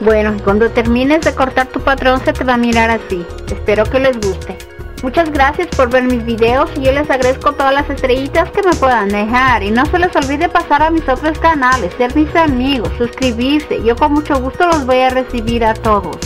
Bueno, cuando termines de cortar tu patrón se te va a mirar así. Espero que les guste. Muchas gracias por ver mis videos y yo les agradezco todas las estrellitas que me puedan dejar. Y no se les olvide pasar a mis otros canales, ser mis amigos, suscribirse. Yo con mucho gusto los voy a recibir a todos.